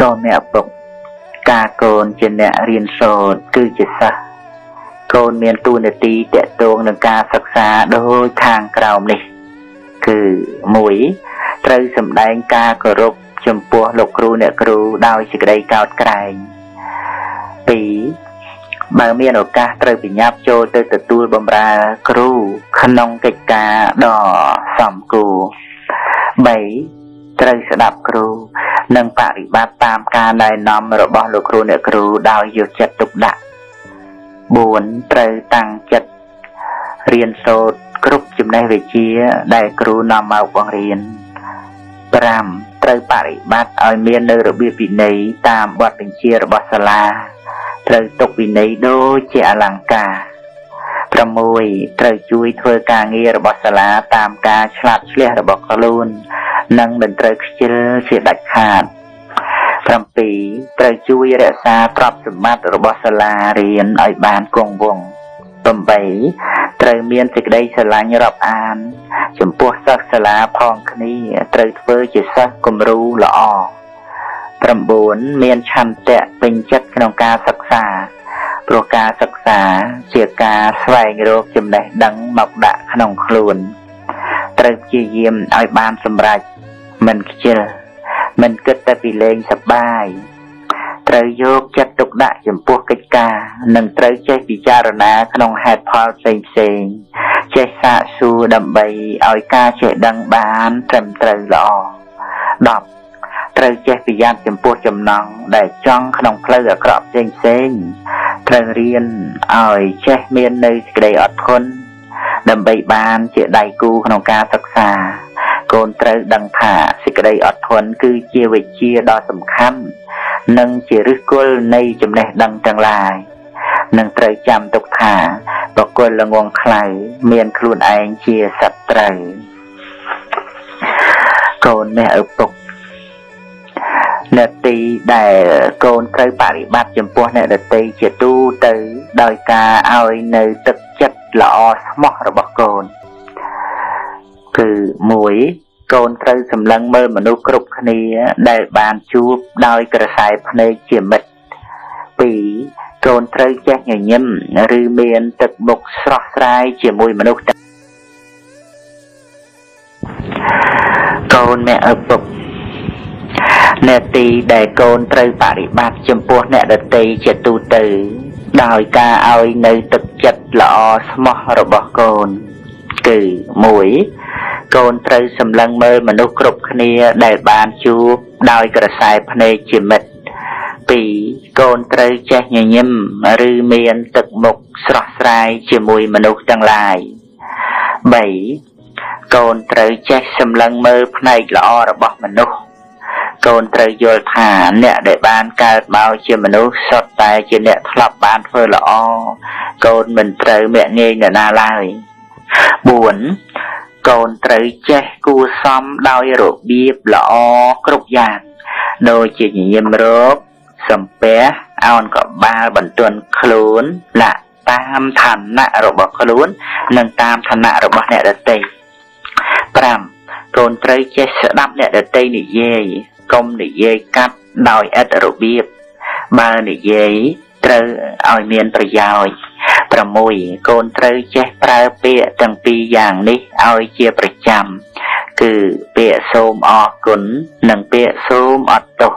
កូនអ្នកឪពុកការកូនជាអ្នករៀនសូត្រគឺជាសិស្សកូនមានទូនាទីតកតងនឹងការសិក្សាដូចខាងក្រោមនេះ គឺ1ត្រូវសម្ដែងការគោរពចំពោះលោកគ្រូអ្នកគ្រូដោយសេចក្តីកោតក្រែង2 បើមានឱកាសត្រូវប្រញាប់ចូលទៅទទួលបម្រើគ្រូក្នុងកិច្ចការដ៏សំគួរ3ត្រូវស្ដាប់គ្រូ និងបប្រតិបត្តិតាមការណែនាំរបស់លោកគ្រូអ្នកគ្រូដោយយកចិត្តទុកដាក់4ត្រូវតាំងចិត្តរៀនសូត្រគ្រប់ចំណេះវិជ្ជាដែលគ្រូនាំមកបង្រៀន5ត្រូវបប្រតិបត្តិឲ្យមាននៅរបៀបវិន័យតាមបទបញ្ជារបស់សាលា ត្រូវទុកវិន័យដូចជាអលង្ការ6ត្រូវជួយធ្វើការងាររបស់សាលាតាមការឆ្លាតឆ្លៀសរបស់ខ្លួន និងមិនត្រូវខ្ជិលជាដាច់ខាត7ត្រូវជួយរក្សាទ្រព្យសម្បត្តិរបស់សាលារៀនឲ្យបានគង់វង្ស8ត្រូវមានសេចក្តីស្រឡាញ់រាប់អាន ចំពោះសិស្សសាលាផងគ្នាត្រូវធ្វើជាសិស្សគំរូល្អ9 មានឆន្ទៈពេញចិត្តក្នុងការសិក្សាព្រោះការសិក្សាជាការស្វែងរកចំណេះដឹងមកដាក់ក្នុងខ្លួនត្រូវព្យាយាមឲ្យបានសម្រេចមិនខ្ជិលមិនគិតតែពីលេងសប្បាយត្រូវយកចិត្តទុកដាក់ចំពោះកិច្ចការនិងត្រូវចេះពិចារណាក្នុងហេតុផលផ្សេងផ្សេងចេះសាកសួរដើម្បីឲ្យការចេះដឹងបានត្រឹមត្រូវល្អ10 ត្រូវចេះប្រយ័ត្នចំពោះចំណងដែលចង់ក្នុងផ្លូវអាក្រក់ផ្សេងផ្សេងត្រូវរៀនឲ្យចេះមាននៅសេចក្តីអត់ធន់ដើម្បីបានជាដៃគូក្នុងការសិក្សា កូនត្រូវដឹងថាសេចក្តីអត់ធន់គឺជាវិជ្ជាដ៏សំខាន់និងជាឫសគល់នៃចំណេះដឹងទាំងឡាយនឹងត្រូវចាំទុកថាបកគលល្ងងខ្លៅមានខ្លួនឯងជាសត្រូវកូនអ្នកឪពុកអ្នកទីដែលកូនត្រូវបប្រតិបត្តិចំពោះអ្នកដតីជាទូទៅដោយការឲ្យនៅទឹកចិត្តល្អស្មោះរបស់កូនគឺ1កូនត្រូវសម្លឹងមើលមនុស្សគ្រប់គ្នាដែលបានជួបដោយក្រសែភ្នែកជាមិត្ត2កូនត្រូវចេះញញឹមឬមានទឹកមុខស្រស់ស្រាយជាមួយមនុស្សកូនអ្នកឪពុកអ្នកទីដែលកូនត្រូវបប្រតិបត្តិចំពោះអ្នកដតីជាទូទៅ ដោយការឲ្យនៅទឹកចិត្តល្អស្មោះរបស់កូន គឺ1កូនត្រូវសម្លឹងមើលមនុស្សគ្រប់គ្នាដែលបានជួបដោយក្រសែភ្នែកជាមិត្ត2កូនត្រូវចេះញញឹមឬមានទឹកមុខស្រស់ស្រាយជាមួយមនុស្សទាំងឡាយ3កូនត្រូវចេះសម្លឹងមើលផ្នែកល្អរបស់មនុស្ស កូនត្រូវយល់ថាអ្នកដែលបានកើតមកជាមនុស្សសុទ្ធតែជាអ្នកធ្លាប់បានធ្វើល្អកូនមិនត្រូវមាក់ងាយអ្នកណាឡើយ4កូនត្រូវចេះគួសមដោយរបៀបល្អគ្រប់យ៉ាងដូចជាញញឹមរកសំពះអោនកបាលបន្ទន់ខ្លួនលាក់តាមឋានៈរបស់ខ្លួន និងតាមឋានៈរបស់អ្នកដទៃ5កូនត្រូវចេះស្ដាប់អ្នកដទៃនិយាយ កុំនិយាយកាត់ដោយឥតរបៀបបើនិយាយត្រូវឲ្យមានប្រយោជន៍6កូនត្រូវចេះប្រើពាក្យទាំងពីរយ៉ាងនេះឲ្យជាប្រចាំ គឺពាក្យសូមអរគុណនិងពាក្យសូមអត់ទោស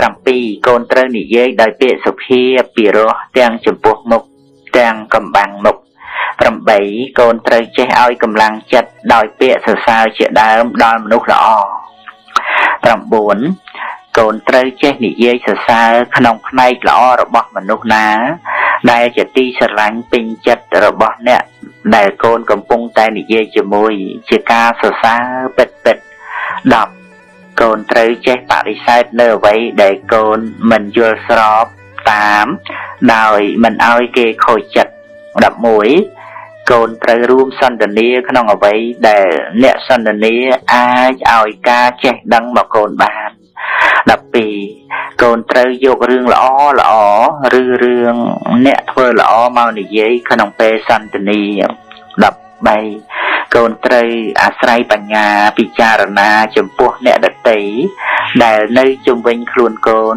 7កូនត្រូវនិយាយដោយពាក្យសុភាពពីរោះទាំងចំពោះមុខទាំងកំបាំងមុខ8កូនត្រូវចេះឲ្យកម្លាំងចិត្តដោយពាក្យសរសើរជាដើមដល់មនុស្សល្អ9 កូនត្រូវចេះនិយាយសរសើរក្នុងផ្នែកល្អរបស់មនុស្សណា ដែលជាទីស្រឡាញ់ពេញចិត្តរបស់អ្នកដែលកូនកំពុងតែនិយាយជាមួយ ជាការសរសើរពិតពិត10កូនត្រូវចេះបដិសេធនៅអ្វីដែលកូនមិនយល់ស្របតាម ដោយមិនឲ្យគេខូចចិត្ត11 កូនត្រូវរួមសន្ទនាក្នុងអ្វីដែលអ្នកសន្ទនាអាចឲ្យការចេះដឹងមកកូនបាន12កូនត្រូវយករឿងល្អល្អឬរឿងអ្នកធ្វើល្អមកនិយាយក្នុងពេលសន្ទនា13កូនត្រូវអាស្រ័យបញ្ញាពិចារណាចំពោះអ្នកដតីដែលនៅជុំវិញខ្លួនកូន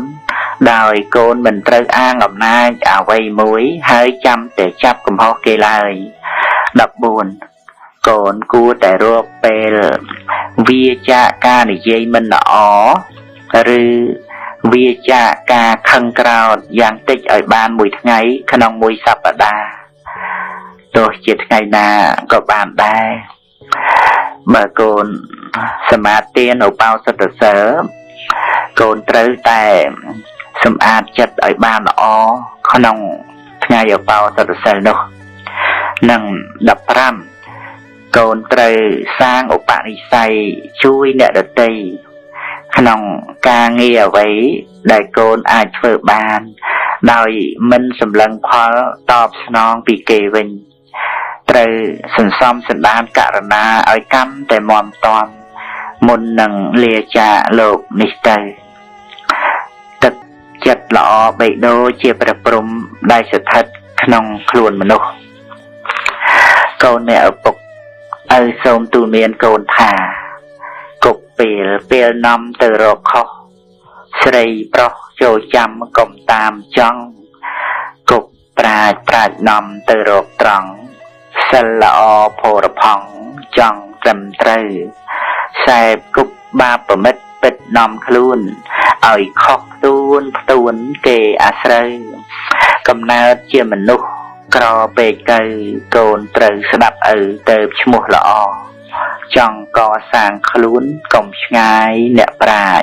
ដោយកូនមិនត្រូវអាងអំណាចអ្វីមួយ ហើយចាំតែចាប់កំហុសគេឡើយ 14កូនគួរតែរកពេលវាចាកការនិយាយមិនល្អឬវាចាកការខឹងក្រោតយ៉ាងតិចឲ្យបានមួយថ្ងៃ ក្នុងមួយសប្តាហ៍ទោះជាថ្ងៃណាក៏បានដែរបើកូនសមាទានឧបោសថសិលកូនត្រូវតែសម្អាតចិត្តឲ្យបានល្អក្នុងថ្ងៃឧបោសថសិលនោះ និង15កូនត្រូវសាងឧបនិស្ស័យជួយអ្នកដទៃក្នុងការងារអ្វីដែលកូនអាចធ្វើបាន ដោយមិនសម្លឹងផលតបស្នងពីគេវិញត្រូវសន្សំសន្តានករណាឲ្យកាន់តែមមតមមុននឹងលាចាលោកនេះទៅទឹកចិត្តល្អបេដូជាប្រព្រំដែលស្ថិតក្នុងខ្លួនមនុស្ស កូនអ្នកឪពុកឪសូមទូលមានកូនថាគប់ពេលពេលនាំទៅរកខុសស្រីប្រុសចូលចាំកុំតាមចង់គប់ប្រាជ្ញប្រាជ្ញនាំទៅរកត្រង់សិលល្អផរផង់ចង់ត្រឹមត្រូវខ្សែគប់បាបប្រមិតពិតនាំខ្លួនឲ្យខុសផ្ទួនផ្ទួនគេអាស្រូវកំណើតជាមនុស្ស ក្រពេកទៅកូនត្រូវស្ដាប់ឪទៅឈ្មោះល្អចង់កសាងខ្លួនកុំឆ្ងាយអ្នកប្រាជ្ញ